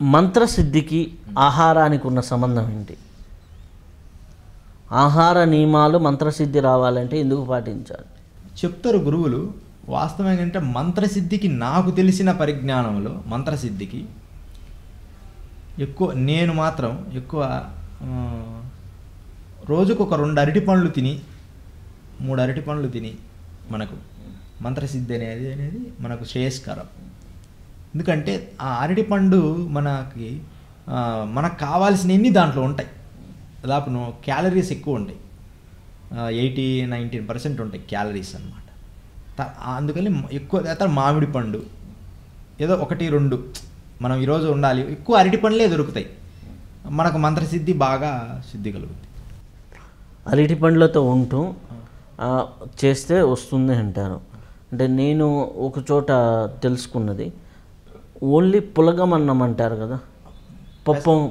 మంత్రసిద్ధికి ఆహారానికి ఉన్న సంబంధం ఏంటి? ఆహార నియమాలు మంత్రసిద్ధి రావాలంటే ఎందుకు పాటించాలి? చెప్తారు గురువులు వాస్తవం ఏంటంటే మంత్రసిద్ధికి నాకు తెలిసిన పరిజ్ఞానంలో మంత్రసిద్ధికి ఎక్కువ నేను మాత్రం ఎక్కువ రోజుకు ఒక రెండు అరటి పండ్లు తిని మూడు అరటి పండ్లు తిని మనకు మంత్రసిద్ధి అనేది అనేది మనకు శ్రేయస్కరం. ఎందుకంటే ఆ అరటి పండు మనకి మనకు కావాల్సినన్ని దాంట్లో ఉంటాయి. దాదాపు క్యాలరీస్ ఎక్కువ ఉంటాయి. ఎయిటీ నైన్టీన్ పర్సెంట్ ఉంటాయి క్యాలరీస్ అనమాట అందుకని ఎక్కువ తర్వాత మామిడి పండు. ఏదో ఒకటి రెండు. మనం ఈరోజు ఉండాలి. ఎక్కువ అరటి పండ్లే దొరుకుతాయి. మనకు మంత్రసిద్ధి బాగా సిద్ధి కలుగుతుంది అరటి పండ్లతో ఉంటూ చేస్తే వస్తుంది అంటారు. అంటే నేను ఒక చోట తెలుసుకున్నది. ఓన్లీ పులగమన్నం అంటారు కదా? పప్పు.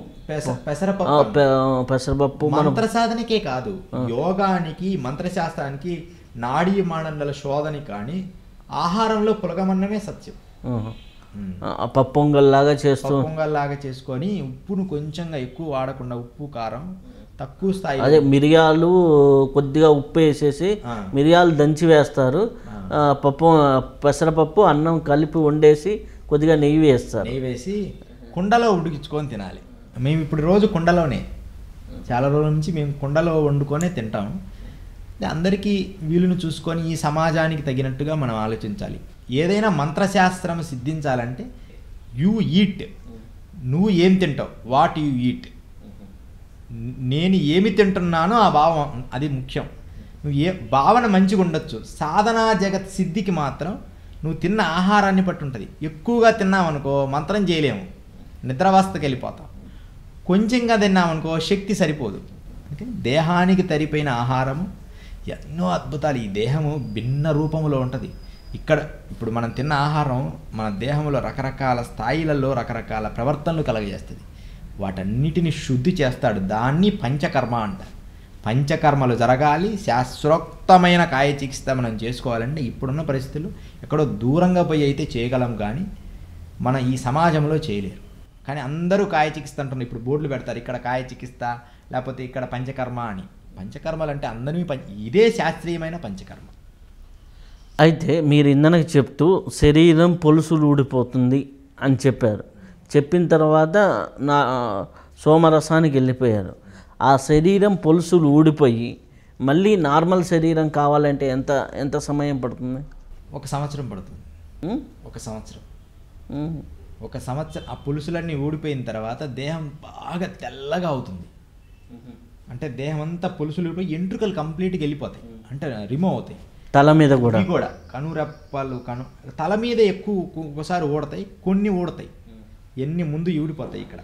పెసరపప్పు పెసరపప్పు మంత్ర సాధనకే కాదు. యోగానికి మంత్రశాస్త్రానికి నాడీ మానండల శోధని కానీ ఆహారంలో పులగమన్నమే సత్యం. పప్పొంగల్లాగా చేస్తూ పొంగల్లాగా చేసుకొని ఉప్పును కొంచెంగా ఎక్కువ వాడకుండా ఉప్పు కారం తక్కువ స్థాయి అదే మిరియాలు కొద్దిగా ఉప్పు వేసేసి. మిరియాలు దంచి వేస్తారు. పప్పు పెసరపప్పు అన్నం కలిపి వండేసి కొద్దిగా నెయ్యి వేస్తారు. నెయ్యి వేసి కుండలో ఉడికించుకొని తినాలి. మేము ఇప్పుడు రోజు కుండలోనే. చాలా రోజుల నుంచి మేము కుండలో వండుకొనే తింటాం. అందరికీ వీలును చూసుకొని ఈ సమాజానికి తగినట్టుగా మనం ఆలోచించాలి. ఏదైనా మంత్రశాస్త్రం సిద్ధించాలంటే యూ ఈట్. నువ్వు ఏం తింటావు? What you eat? నేను ఏమి తింటున్నానో ఆ భావం అది ముఖ్యం. నువ్వు ఏ భావన మంచిగా ఉండొచ్చు సాధనా జగత్ సిద్ధికి మాత్రం నువ్వు తిన్న ఆహారాన్ని బట్టి ఉంటుంది ఎక్కువగా తిన్నావనుకో మంత్రం చేయలేము. నిద్రావస్థకి వెళ్ళిపోతాం. కొంచెంగా తిన్నామనుకో శక్తి సరిపోదు. అంటే దేహానికి తరిపోయిన ఆహారము ఎన్నో అద్భుతాలు. ఈ దేహము భిన్న రూపంలో ఉంటుంది. ఇక్కడ ఇప్పుడు మనం తిన్న ఆహారం మన దేహంలో రకరకాల స్థాయిలలో రకరకాల ప్రవర్తనలు కలగజేస్తుంది. వాటన్నిటిని శుద్ధి చేస్తాడు. దాన్ని పంచకర్మ అంటారు. పంచకర్మలు జరగాలి శాస్త్రోక్తమైన కాయ చికిత్స మనం చేసుకోవాలంటే ఇప్పుడున్న పరిస్థితులు ఎక్కడో దూరంగా పోయి అయితే చేయగలం కానీ మన ఈ సమాజంలో చేయలేరు. కానీ అందరూ కాయ చికిత్స అంటున్నారు. ఇప్పుడు బోర్డులు పెడతారు ఇక్కడ కాయ చికిత్స లేకపోతే ఇక్కడ పంచకర్మ అని. పంచకర్మలు అంటే అందరినీ పం ఇదే శాస్త్రీయమైన పంచకర్మ. అయితే మీరు ఇందనకు చెప్తూ శరీరం పొలుసులు ఊడిపోతుంది అని చెప్పారు. చెప్పిన తర్వాత నా సోమరసానికి వెళ్ళిపోయారు. ఆ శరీరం పొలుసులు ఊడిపోయి మళ్ళీ నార్మల్ శరీరం కావాలంటే ఎంత ఎంత సమయం పడుతుంది? ఒక సంవత్సరం పడుతుంది? ఒక సంవత్సరం. ఒక సంవత్సరం ఆ పులుసులన్నీ ఊడిపోయిన తర్వాత దేహం బాగా తెల్లగా అవుతుంది. అంటే దేహం అంతా పులుసులు ఊడిపోయి ఎంట్రుకలు కంప్లీట్గా వెళ్ళిపోతాయి. అంటే రిమూవ్ అవుతాయి. తల మీద కూడా. కూడా. కనురెప్పలు కను తల మీద ఎక్కువ ఒకసారి ఊడతాయి కొన్ని ఊడతాయి. ఎన్ని ముందు ఊడిపోతాయి ఇక్కడ.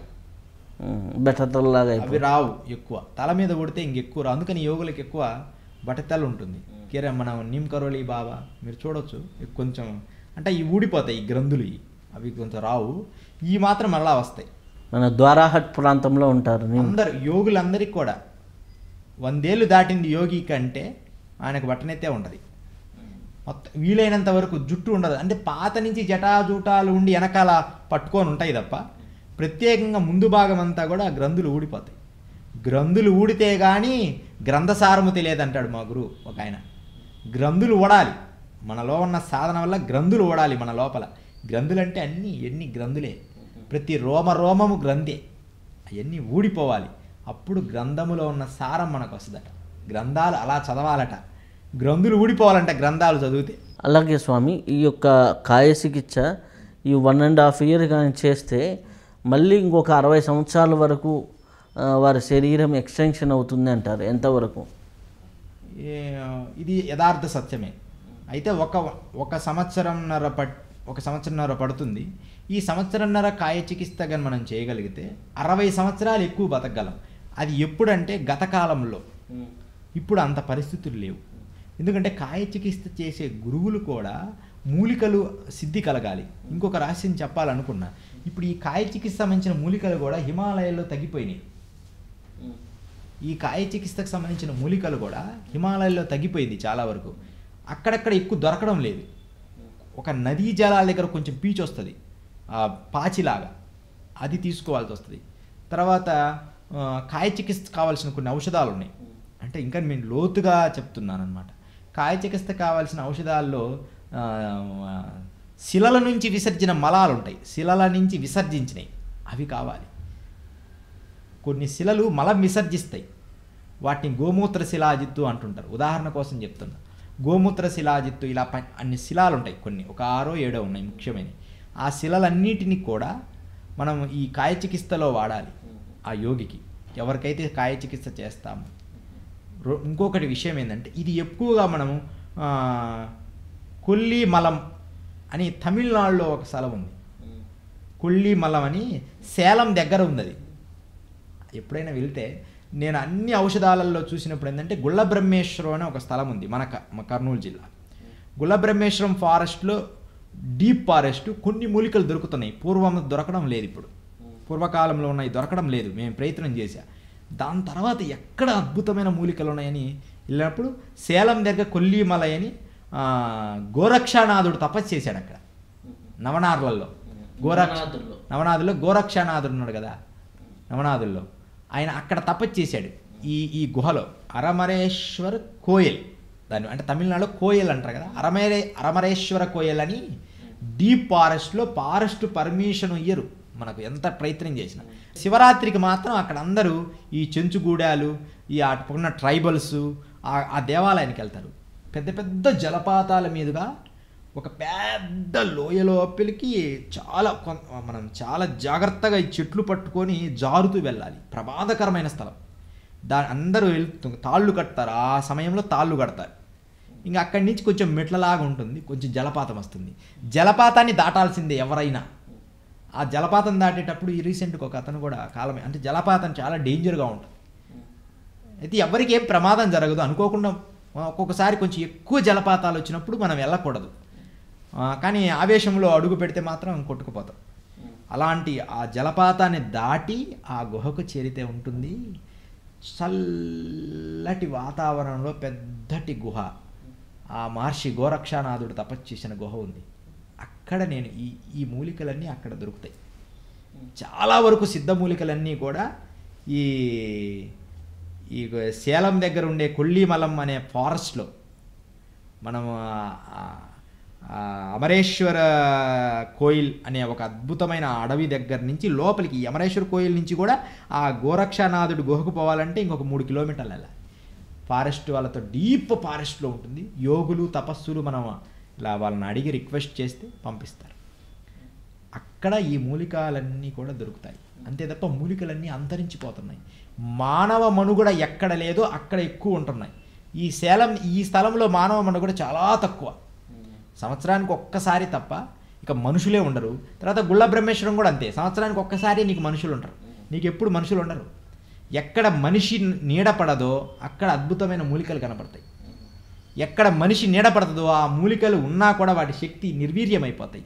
బెటతల్లాగా అవి రావు ఎక్కువ. తల మీద ఊడితే ఇంకెక్కువ రావు. అందుకని యోగులకు ఎక్కువ బట్టతల ఉంటుంది. కిరా మనం నిమ్ కరోలి బాబా మీరు చూడొచ్చు. ఇవి కొంచెం అంటే ఇవి ఊడిపోతాయి ఈ గ్రంథులు ఇవి. అవి కొంచెం రావు. ఈ మాత్రం మళ్ళా వస్తాయి. మన ద్వారాహట్ ప్రాంతంలో ఉంటారు అందరు యోగులందరికీ కూడా వందేళ్ళు దాటింది యోగి కంటే ఆయనకు బట్టనెత్తే ఉంటుంది మొత్తం వీలైనంత వరకు జుట్టు ఉండదు. అంటే పాత నుంచి జటాజూటాలు ఉండి వెనకాల పట్టుకొని ఉంటాయి తప్ప ప్రత్యేకంగా ముందు భాగం అంతా కూడా ఆ గ్రంథులు ఊడిపోతాయి. గ్రంథులు ఊడితే కానీ గ్రంథసారము తెలియదంటాడు మా గురువు ఒక ఆయన. గ్రంథులు ఊడాలి. మనలో ఉన్న సాధన వల్ల గ్రంథులు ఓడాలి మన లోపల. గ్రంథులంటే అన్నీ ఎన్ని గ్రంథులే. ప్రతి రోమ రోమము గ్రంథే. అవన్నీ ఊడిపోవాలి. అప్పుడు గ్రంథములో ఉన్న సారం మనకు వస్తుందట గ్రంథాలు అలా చదవాలట. గ్రంథులు ఊడిపోవాలంట గ్రంథాలు చదివితే. అలాగే స్వామి ఈ యొక్క కాయ చికిత్స ఈ వన్ అండ్ హాఫ్ ఇయర్ కానీ చేస్తే మళ్ళీ ఇంకొక అరవై సంవత్సరాల వరకు వారి శరీరం ఎక్స్టెన్షన్ అవుతుంది అంటారు. ఎంతవరకు? ఇది యథార్థ సత్యమే. అయితే ఒక ఒక సంవత్సరంన్నర పట్ ఒక సంవత్సరంన్నర పడుతుంది. ఈ సంవత్సరంన్నర కాయ చికిత్స కానీ మనం చేయగలిగితే అరవై సంవత్సరాలు ఎక్కువ బతకగలం. అది ఎప్పుడంటే గత కాలంలో. ఇప్పుడు అంత పరిస్థితులు లేవు. ఎందుకంటే కాయ చికిత్స చేసే గురువులు కూడా మూలికలు సిద్ధి కలగాలి. ఇంకొక రహస్యం చెప్పాలనుకున్నా. ఇప్పుడు ఈ కాయ చికిత్స సంబంధించిన మూలికలు కూడా హిమాలయాల్లో తగ్గిపోయినాయి. ఈ కాయ చికిత్సకు సంబంధించిన మూలికలు కూడా హిమాలయాల్లో తగ్గిపోయింది చాలా వరకు. అక్కడక్కడ ఎక్కువ దొరకడం లేదు. ఒక నదీ జలాల దగ్గర కొంచెం పీచు వస్తుంది. పాచిలాగా. అది తీసుకోవాల్సి వస్తుంది. తర్వాత కాయ చికిత్స కావాల్సిన కొన్ని ఔషధాలు ఉన్నాయి అంటే ఇంకా నేను లోతుగా చెప్తున్నాను అనమాట కాయ చికిత్స కావాల్సిన ఔషధాల్లో శిలల నుంచి విసర్జిన మలాలు ఉంటాయి శిలల నుంచి విసర్జించినవి అవి కావాలి. కొన్ని శిలలు మలం విసర్జిస్తాయి. వాటిని గోమూత్ర శిలాజిత్తు అంటుంటారు. ఉదాహరణ కోసం చెప్తున్నా. గోమూత్ర శిలాజిత్తు ఇలా ప అన్ని శిలాలు ఉంటాయి కొన్ని ఒక ఆరో ఏడో ఉన్నాయి ముఖ్యమైనవి. ఆ శిలలన్నిటిని కూడా మనం ఈ కాయ చికిత్సలో వాడాలి ఆ యోగికి. ఎవరికైతే కాయ చికిత్స చేస్తామో. రో- ఇంకొకటి విషయం ఏంటంటే ఇది ఎక్కువగా మనము కొల్లి మలం అని తమిళనాడులో ఒక స్థలం ఉంది. కొల్లి మలం అని సేలం దగ్గర ఉంది అది ఎప్పుడైనా వెళ్తే నేను అన్ని ఔషధాలలో చూసినప్పుడు ఏంటంటే గుళ్ళబ్రహ్మేశ్వరం అనే ఒక స్థలం ఉంది మన కర్నూలు జిల్లా. గుళ్ళబ్రహ్మేశ్వరం ఫారెస్ట్లో డీప్ ఫారెస్ట్ కొన్ని మూలికలు దొరుకుతున్నాయి. పూర్వం దొరకడం లేదు ఇప్పుడు. పూర్వకాలంలో ఉన్నాయి దొరకడం లేదు. మేము ప్రయత్నం చేశా. దాని తర్వాత ఎక్కడ అద్భుతమైన మూలికలు ఉన్నాయని వెళ్ళినప్పుడు సేలం దగ్గర కొల్లిమలై అని ఆ, గోరక్షానాథుడు తపస్సు చేశాడు అక్కడ. నవనార్లలో గోరక్ష నవనాథుల్లో. నవనాథుల్లో గోరక్షానాథుడు ఉన్నాడు కదా నవనాథుల్లో. ఆయన అక్కడ తపస్సు చేశాడు. ఈ ఈ గుహలో. అరమరేశ్వర్ కోయల్ దాన్ని అంటే తమిళనాడులో కోయల్ అంటారు కదా. అరమరే అరమరేశ్వర కోయల్ అని డీప్ ఫారెస్ట్లో ఫారెస్ట్ పర్మిషన్ ఇయ్యరు. మనకు ఎంత ప్రయత్నం చేసినా. శివరాత్రికి మాత్రం అక్కడ అందరూ ఈ చెంచుగూడాలు ఈ అటుకున్న ట్రైబల్స్ ఆ దేవాలయానికి వెళ్తారు. పెద్ద పెద్ద జలపాతాల మీదుగా ఒక పెద్ద లోయ లోపలికి చాలా మనం చాలా జాగ్రత్తగా ఈ చెట్లు పట్టుకొని జారుతూ వెళ్ళాలి. ప్రమాదకరమైన స్థలం. దా అందరూ వెళ్తూ తాళ్ళు కడతారు. ఆ సమయంలో తాళ్ళు కడతారు. ఇంకా అక్కడి నుంచి కొంచెం మెట్లలాగా ఉంటుంది. కొంచెం జలపాతం వస్తుంది. జలపాతాన్ని దాటాల్సిందే ఎవరైనా. ఆ జలపాతం దాటేటప్పుడు ఈ రీసెంట్గా ఒక అతను కూడా కాలమే అంటే జలపాతం చాలా డేంజర్గా ఉంటుంది. అయితే ఎవరికి ఏం ప్రమాదం జరగదు అనుకోకుండా ఒక్కొక్కసారి కొంచెం ఎక్కువ జలపాతాలు వచ్చినప్పుడు మనం వెళ్ళకూడదు. కానీ ఆవేశంలో అడుగు పెడితే మాత్రం కొట్టుకుపోతాం. అలాంటి ఆ జలపాతాన్ని దాటి ఆ గుహకు చేరితే ఉంటుంది చల్లటి వాతావరణంలో పెద్దటి గుహ. ఆ మహర్షి గోరక్షానాథుడు తపస్సు చేసిన గుహ ఉంది. అక్కడ నేను ఈ ఈ మూలికలన్నీ అక్కడ దొరుకుతాయి. చాలా వరకు సిద్ధ మూలికలన్నీ కూడా ఈ ఈ సేలం దగ్గర ఉండే కొల్లిమలం అనే ఫారెస్ట్లో మనం అమరేశ్వర కోయిల్ అనే ఒక అద్భుతమైన అడవి దగ్గర నుంచి లోపలికి అమరేశ్వర కోయిల్ నుంచి కూడా ఆ గోరక్షానాథుడు గుహకు పోవాలంటే ఇంకొక మూడు కిలోమీటర్లు వెళ్ళాలి ఫారెస్ట్ వాళ్ళతో డీప్ ఫారెస్ట్లో ఉంటుంది. యోగులు తపస్సులు మనం ఇలా వాళ్ళని అడిగి రిక్వెస్ట్ చేస్తే పంపిస్తారు. అక్కడ ఈ మూలికలన్నీ కూడా దొరుకుతాయి. అంతే తప్ప మూలికలన్నీ అంతరించిపోతున్నాయి. మానవ మనుగడ ఎక్కడ లేదో అక్కడ ఎక్కువ ఉంటున్నాయి. ఈ సేలం ఈ స్థలంలో మానవ మనుగడ చాలా తక్కువ. సంవత్సరానికి ఒక్కసారి తప్ప ఇక మనుషులే ఉండరు. తర్వాత గుళ్ళ బ్రహ్మేశ్వరం కూడా అంతే. సంవత్సరానికి ఒక్కసారి నీకు మనుషులు ఉంటారు. నీకు ఎప్పుడు మనుషులు ఉండరు. ఎక్కడ మనిషి నీడ పడదో అక్కడ అద్భుతమైన మూలికలు కనపడతాయి ఎక్కడ మనిషి నీడ పడుతుందో ఆ మూలికలు ఉన్నా కూడా వాటి శక్తి నిర్వీర్యమైపోతాయి.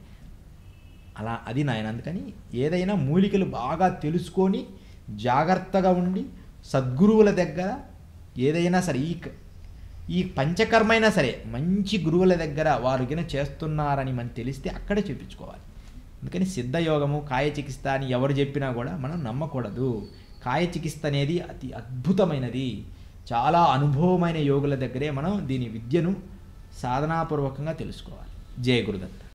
అలా అది నాయన. అందుకని ఏదైనా మూలికలు బాగా తెలుసుకొని జాగ్రత్తగా ఉండి సద్గురువుల దగ్గర ఏదైనా సరే ఈ క- ఈ పంచకర్మైనా సరే మంచి గురువుల దగ్గర వారు గిన చేస్తున్నారని మనం తెలిస్తే అక్కడే చూపించుకోవాలి. అందుకని సిద్ధయోగము కాయ చికిత్స అని ఎవరు చెప్పినా కూడా మనం నమ్మకూడదు. కాయ చికిత్స అనేది అతి అద్భుతమైనది. చాలా అనుభవమైన యోగుల దగ్గరే మనం దీని విద్యను సాధనాపూర్వకంగా తెలుసుకోవాలి. జయ గురుదత్త.